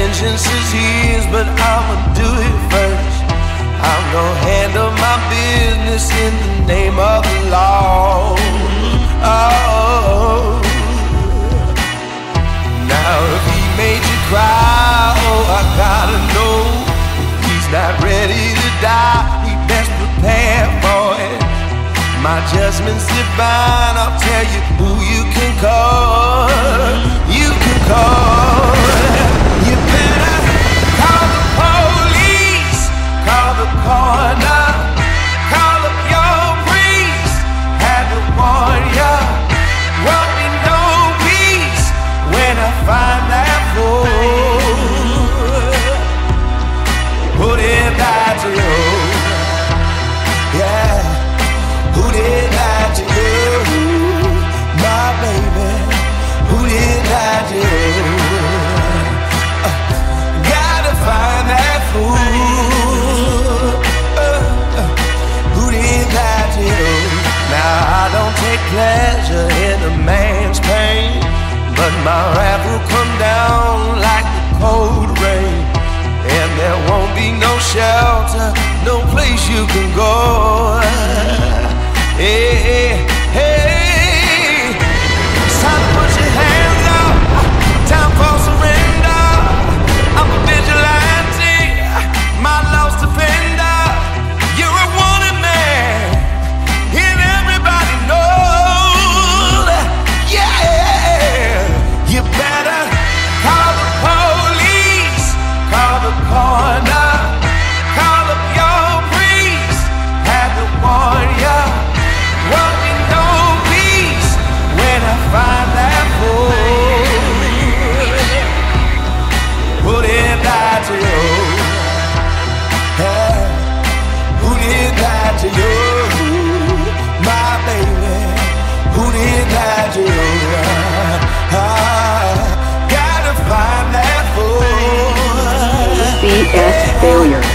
vengeance is his, but I'ma do it first. I'm gonna handle my business in the name of the law. Oh. Now if he made you cry, oh, I gotta know he's not ready to die. He best prepare for it. My judgment's divine. I'll tell you who you can call. You can call. My wrath will come down like the cold rain, and there won't be no shelter, no place you can go. Hey, CS Failure.